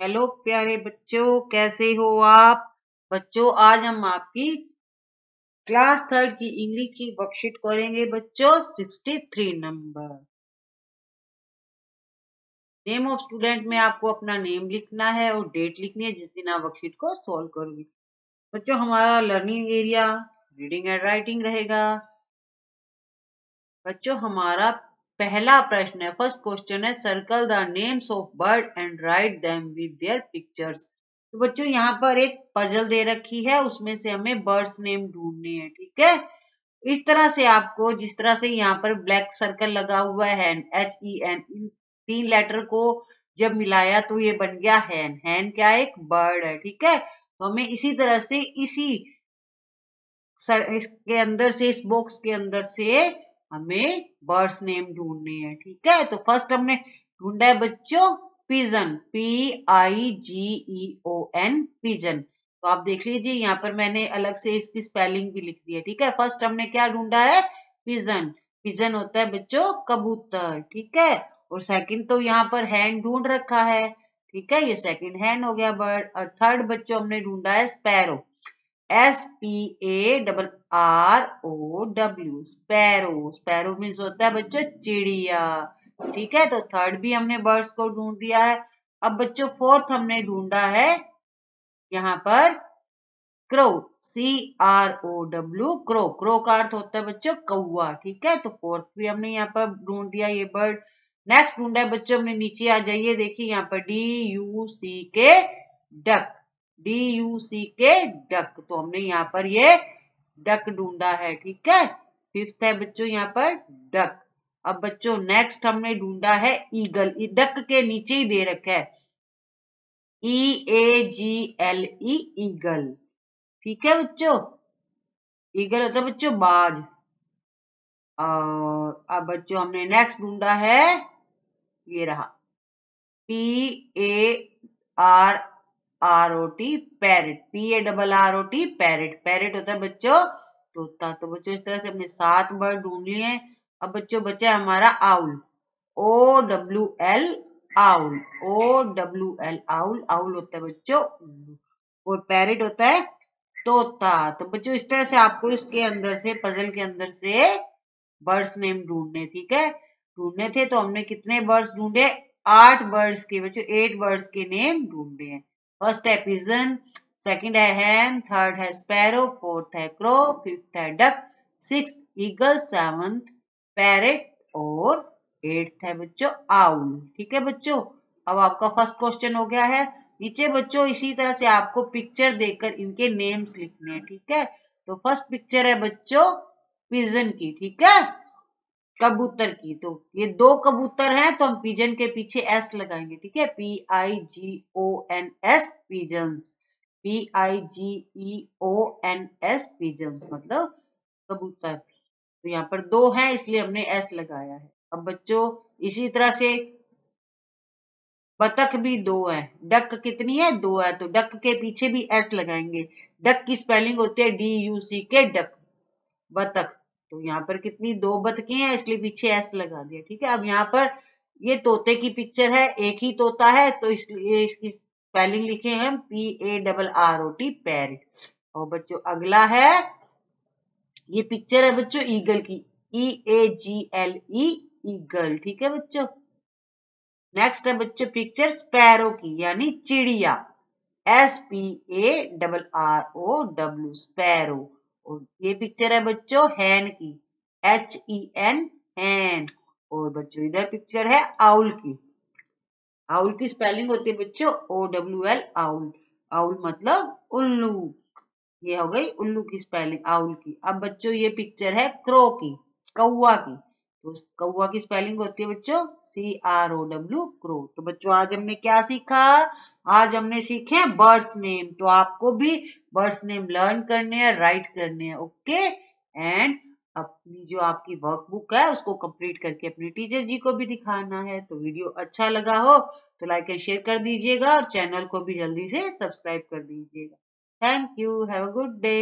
Hello प्यारे बच्चों, कैसे हो आप? बच्चों, आज हम आपकी क्लास थर्ड की इंग्लिश की वर्कशीट करेंगे बच्चों 63 नंबर नेम ऑफ़ स्टूडेंट में आपको अपना नेम लिखना है और डेट लिखनी है जिस दिन आप वर्कशीट को सॉल्व करोगे। बच्चों, हमारा learning area reading and writing रहेगा। बच्चों, हमारा पहला प्रश्न है। फ़र्स्ट क्वेश्चन है circle the names of bird and write them with their pictures तो बच्चों, यहाँ पर एक पजल दे रखी है, उसमें से हमें बर्ड्स नेम ढूँढने हैं, ठीक है? इस तरह से आपको, जिस तरह से यहाँ पर ब्लैक सर्कल लगा हुआ है एच ई एन इन तीन लेटर को जब मिलाया तो ये बन गया हैन हैन क्या एक बर्ड है, ठीक है? तो हमें इसी तरह से इसी सर, इसके अंदर से, इस बॉक्स के अंदर से हमें बर्ड्स नेम ढूँढने हैं, ठीक है? तो फ़र्स्ट हमने ढूंढा है बच्चों pigeon P I G E O N pigeon तो आप देख लीजिए, यहाँ पर मैंने अलग से इसकी स्पेलिंग भी लिख दी है, ठीक है? फ़र्स्ट हमने क्या ढूंढा है? पिजन पिजन होता है बच्चों, कबूतर, ठीक है? और सेकंड तो यहाँ पर हैंड ढूंढ रखा है, ठीक है? ये सेकंड हैंड हो गया बर्ड और थर्ड बच्चों हमने ढूंढा है sparrow S P A double R O W sparrow sparrow means होता है बच्चों चिड़िया। ठीक है तो थर्ड भी हमने बर्ड्स को ढूंढ दिया है। अब बच्चों फोर्थ हमने ढूंढा है यहाँ पर crow C R O W crow crow का अर्थ होता है बच्चों कौआ ठीक है तो फोर्थ भी हमने यहाँ पर ढूंढ दिया ये बर्ड नेक्स्ट ढूंढा है बच्चों हमने नीचे आ जाइए, देखिए यहाँ पर D you see K duck D you see K duck तो हमने यहाँ पर ये डक ढूंढा है, ठीक है? फिफ्थ है बच्चों यहाँ पर डक अब बच्चों नेक्स्ट हमने ढूंढा है ईगल डक के नीचे ही दे रखा है। ई ए जी एल ई ईगल ठीक है बच्चों? ईगल होता है बच्चों बाज। और अब बच्चों हमने नेक्स्ट ढूंढा है, ये रहा। P A R R O T parrot P A double R O T parrot parrot होता है बच्चों। तोता तो बच्चों इस तरह से हमने सात वर्ड ढूंढ लिए हैं। अब बच्चों बचा हमारा owl. O W L owl. O W L owl. Owl होता है बच्चों। और पैरेट होता है तोता। तो बच्चों इस तरह से आपको इसके अंदर से पजल के अंदर से बर्ड्स नेम ढूँढने ठीक है? ढूँढने थे तो हमने कितने बर्ड्स ढूंढे? आठ बर्ड्स के, बच्चों एट बर्ड्स के नेम ढूंढे हैं। फ़र्स्ट है पिजन सेकंड है हैन थर्ड है स्पैरो फोर्थ है क्रो फिफ्थ है duck six eagle seventh parrot और एट्थ है बच्चों आउल ठीक है बच्चों? अब आपका फ़र्स्ट क्वेश्चन हो गया है। नीचे बच्चों, इसी तरह से आपको पिक्चर देकर इनके नेम्स लिखने हैं, ठीक है? तो फ़र्स्ट पिक्चर है बच्चों पिजन की, ठीक है? कबूतर की। तो ये दो कबूतर हैं तो हम पिजन के पीछे एस लगाएँगे, ठीक है? P I G O N S pigeons P I G E O N S pigeons मतलब कबूतर। तो यहाँ पर दो हैं, इसलिए हमने एस लगाया है। अब बच्चों, इसी तरह से बतख भी दो है। डक कितनी है? दो है तो डक के पीछे भी एस लगाएँगे। डक की स्पेलिंग होती है D you see K duck. बतख। तो यहाँ पर कितनी, दो बतके हैं, इसलिए पीछे एस लगा दिया, ठीक है? अब यहाँ पर ये तोते की पिक्चर है, एक ही तोता है तो इसलिए इसकी स्पेलिंग लिखे हैं हम P A double R O T parrot और बच्चों, अगला है, ये पिक्चर है बच्चों ईगल की ई ए जी एल ई ईगल ठीक है बच्चों? नेक्स्ट है बच्चों पिक्चर स्पैरो की, यानी चिड़िया. S P A double R O W sparrow और ये पिक्चर है बच्चों हैन की। एच ई एन हैन और बच्चों, इधर पिक्चर है आउल की। आउल की स्पेलिंग होती है बच्चों O W L owl owl मतलब उल्लू। ये हो गई उल्लू की स्पेलिंग आउल की। अब बच्चों, ये पिक्चर है क्रो की कौआ की। कौआ की स्पेलिंग होती है बच्चों C R O W crow तो बच्चों, आज हमने क्या सीखा? आज हमने सीखे बर्ड्स नेम तो आपको भी बर्ड्स नेम लर्न करने हैं राइट करने हैं ओके एंड अपनी जो आपकी वर्कबुक है, उसको कंप्लीट करके अपने टीचर जी को भी दिखाना है। तो वीडियो अच्छा लगा हो तो लाइक एंड शेयर कर दीजिएगा और चैनल को भी जल्दी से सब्सक्राइब कर दीजिएगा। Thank you have a good day